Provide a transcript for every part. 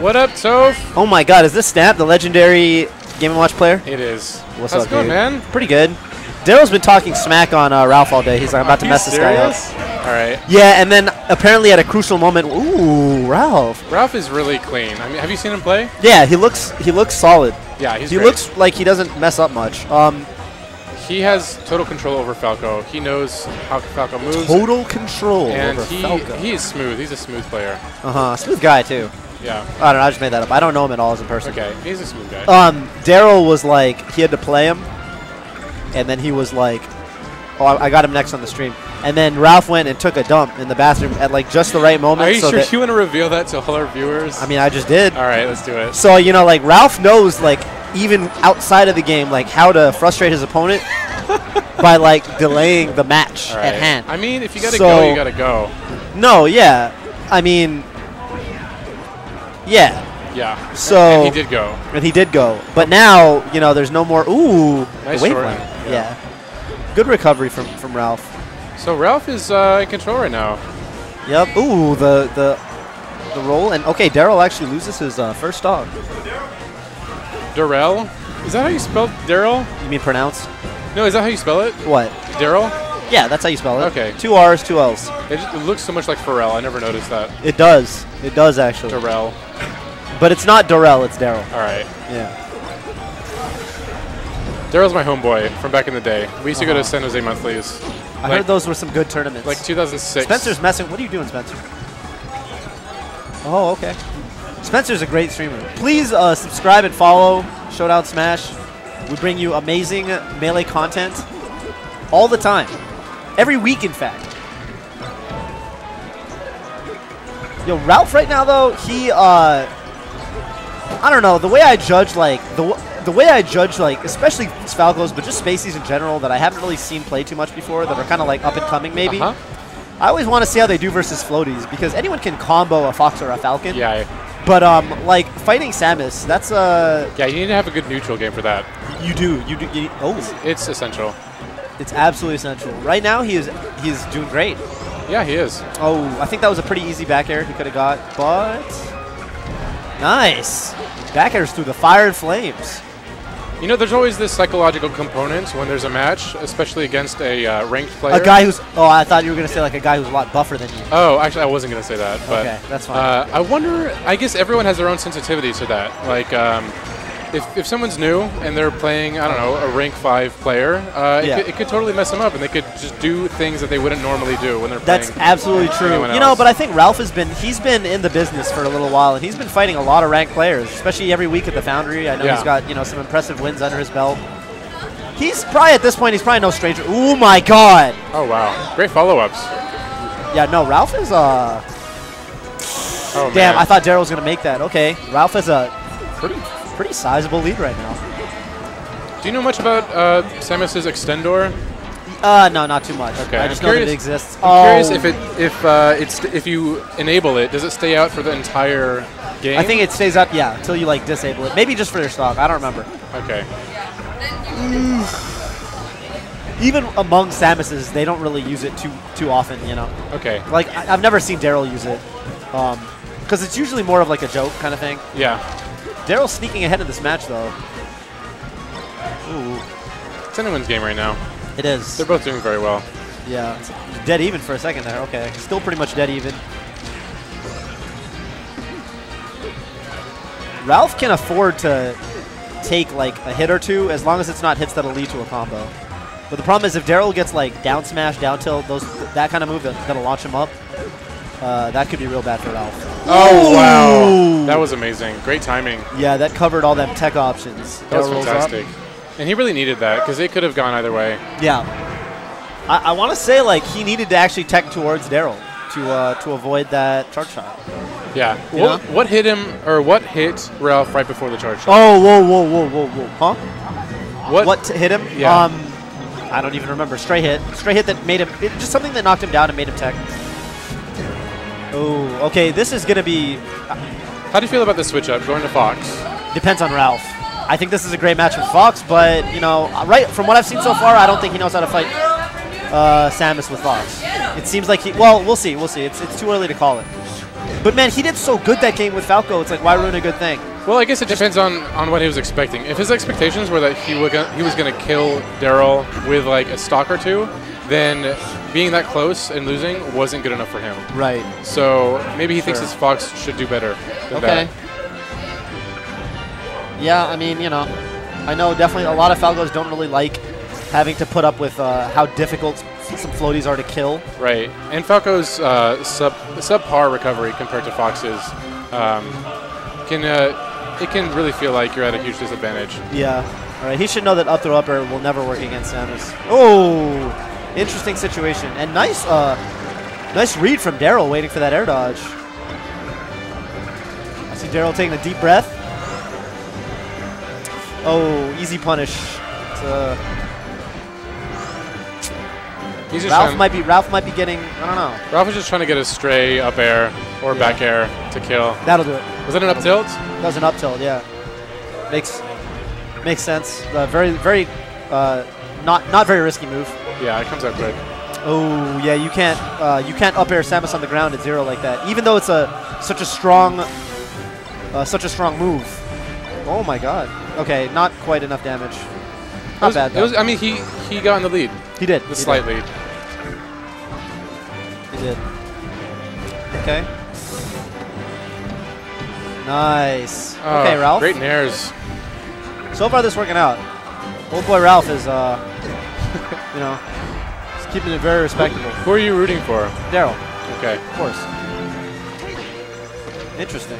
What up, Toph? Oh my god, is this Snap, the legendary Game & Watch player? It is. What's How's up, it going, dude? man? Pretty good. Daryl's been talking smack on uh, Ralph all day. He's like, I'm about to Are mess this guy up. All right. Yeah, and then apparently at a crucial moment, ooh, Ralph. Ralph is really clean. I mean, have you seen him play? Yeah, he looks he looks solid. Yeah, he's he great. looks like he doesn't mess up much. Um, He has total control over Falco. He knows how Falco moves. total control and over he, Falco. he is smooth. He's a smooth player. Uh huh. Smooth guy too. Yeah. I don't know. I just made that up. I don't know him at all as a person. Okay. He's a smooth guy. Um, Daryl was like he had to play him, and then he was like, "Oh, I, I got him next on the stream." And then Ralph went and took a dump in the bathroom at like just the right moment. Are you so sure you want to reveal that to all our viewers? I mean, I just did. all right, let's do it. So you know, like Ralph knows, like even outside of the game, like how to frustrate his opponent by like delaying the match All at hand. I mean, if you gotta So- go, you gotta go. no, yeah, I mean, yeah, Yeah. So- and he did go. and he did go, but now you know there's no more. Ooh, Nice the wave short line. line, Yeah. yeah. good recovery from from Ralph. So Ralph is uh, in control right now. Yep. Ooh, the the the roll and okay, Daryl actually loses his uh, first dog. Darrell. Is that how you spell Daryl? You mean pronounce No, is that how you spell it? what? Daryl? Yeah, that's how you spell it. Okay. Two R's, two L's. It, just, it looks so much like Pharrell. I never noticed that. It does. It does actually. Darrell. But it's not Darrell, it's Daryl. All right. Yeah. Daryl's my homeboy from back in the day. We used to go Uh-huh. to San Jose Monthlies. I like, heard those were some good tournaments. like 2006. Spencer's messing. What are you doing, Spencer? Oh, okay. Spencer's a great streamer. Please uh, subscribe and follow Showdown Smash. We bring you amazing melee content all the time. Every week, in fact. Yo, Ralph right now, though, he, uh, I don't know, the way I judge, like, the, w- the way I judge, like, especially Falcos, but just Spaceys in general that I haven't really seen play too much before, that are kind of like up and coming, maybe. Uh-huh. I always want to see how they do versus floaties because anyone can combo a fox or a falcon. Yeah. But um, like fighting Samus, that's uh, Yeah, you need to have a good neutral game for that. you do you do. You, oh, It's essential. It's absolutely essential. Right now, he is he's doing great. Yeah, he is. Oh, I think that was a pretty easy back air he could have got, but nice back airs through the fire and flames. You know, there's always this psychological component when there's a match, especially against a uh, ranked player. A guy who's oh, I thought you were gonna say like a guy who's a lot buffer than you. Oh, actually, I wasn't going to say that. But, Okay, that's fine. Uh, I wonder, I guess everyone has their own sensitivity to that. Like, um, if, if someone's new and they're playing, I don't know, a rank 5 player, uh, Yeah. it, could, it could totally mess them up and they could just do things that they wouldn't normally do when they're That's playing. absolutely true. anyone You know, but I think Ralph has been he's been in the business for a little while and he's been fighting a lot of ranked players, especially every week at the Foundry. I know Yeah. he's got, you know, some impressive wins under his belt. He's probably at this point he's probably no stranger. Oh my god. oh, wow. Great follow ups. Yeah, no, Ralph is uh Oh, damn, man. I thought Daryl was gonna make that. Okay. Ralph is a pretty pretty sizable lead right now. Do you know much about uh, Samus's Extendor? Uh no, not too much. Okay, I I'm just know that it exists. I'm oh, curious if it if uh, it's if you enable it, does it stay out for the entire game? I think it stays up, yeah, until you like disable it. Maybe just for their stock. I don't remember. Okay. Even among Samuses, they don't really use it too too often, you know. Okay. Like I, I've never seen Daryl use it, because it's usually more of like a joke kind of thing. Yeah. Daryl's sneaking ahead in this match though. Ooh, It's anyone's game right now. it is. They're both doing very well. Yeah, it's dead even for a second there. Okay, still pretty much dead even. Ralph can afford to take like a hit or two as long as it's not hits that'll lead to a combo. But the problem is if Daryl gets like down smash, down tilt, those that kind of move that, that'll launch him up, uh, that could be real bad for Ralph. Oh wow, that was amazing. Great timing. Yeah, that covered all them tech options. That was Daryl rolls up. fantastic. And he really needed that because it could have gone either way. Yeah. I, I want to say like he needed to actually tech towards Daryl to uh, to avoid that charge shot. Yeah. What, what hit him or what hit Ralph right before the charge shot? Oh, whoa, whoa, whoa, whoa, whoa, huh? What? What hit him? Yeah. Um, I don't even remember. Stray hit. Stray hit that made him. It, just something that knocked him down and made him tech. Oh, okay. This is gonna be How do you feel about the switch up going to Fox? depends on Ralph. I think this is a great match with Fox, but you know, right from what I've seen so far, I don't think he knows how to fight uh, Samus with Fox. It seems like he. Well, we'll see. We'll see. It's it's too early to call it. But man, he did so good that game with Falco. It's like why ruin a good thing? Well, I guess it depends on, on what he was expecting. If his expectations were that he, would, he was going to kill Daryl with like a stock or two, then being that close and losing wasn't good enough for him. Right. So maybe he thinks his Fox should do better than Okay. that. Yeah, I mean, you know, I know definitely a lot of Falcos don't really like having to put up with uh, how difficult some floaties are to kill. Right. And Falco's uh, sub subpar recovery compared to Fox's um, can uh, it can really feel like you're at a huge disadvantage. Yeah. All right. He should know that up throw upper will never work against Samus. Oh, interesting situation and nice, uh, nice read from Daryl, waiting for that air dodge. I see Daryl taking a deep breath. Oh, easy punish. Uh, Ralph might be Ralph might be getting. I don't know. Ralph is just trying to get a stray up air or Yeah. back air to kill. That'll do it. Was that an up tilt? That was an up tilt. Yeah. Makes makes sense. Uh, very very uh, not not very risky move. Yeah, it comes out quick. Oh yeah, you can't uh, you can't up air Samus on the ground at zero like that. Even though it's a such a strong uh, such a strong move. Oh my god. Okay, not quite enough damage. Not was- bad it was- I mean, he he got in the lead, he did. the he slight did. lead. He did. Okay. Nice. okay, Oh, Ralph. Great nairs. So far, this working out. Old boy Ralph is, uh, you know, he's keeping it very respectable. Who are you rooting for? Daryl, Okay. of course. Interesting.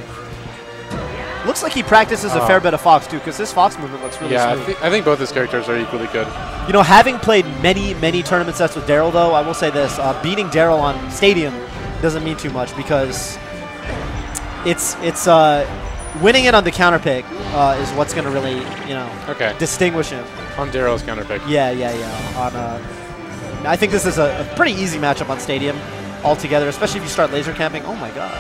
Looks like he practices a Oh. fair bit of Fox too, because this Fox movement looks really Yeah, I, smooth. thi- I think both his characters are equally good. You know, having played many, many tournament sets with Daryl, though, I will say this: uh, beating Daryl on Stadium doesn't mean too much because it's it's uh, winning it on the counter pick uh, is what's going to really you know Okay. distinguish him. On Daryl's counter pick. Yeah, yeah, yeah. On uh, I think this is a, a pretty easy matchup on Stadium altogether, especially if you start laser camping. Oh my god.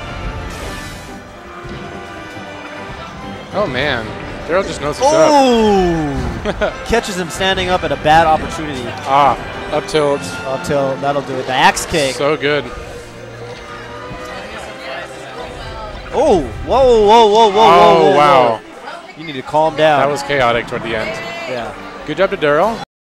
Oh man, Daryl just knows what's up. Oh! Catches him standing up at a bad opportunity. Ah, up tilt. Up tilt that'll do it. The axe kick. So good. Oh! Whoa! Whoa! Whoa! Whoa! Whoa! Oh whoa, wow, whoa. You need to calm down. that was chaotic toward the end. yeah. Good job to Daryl.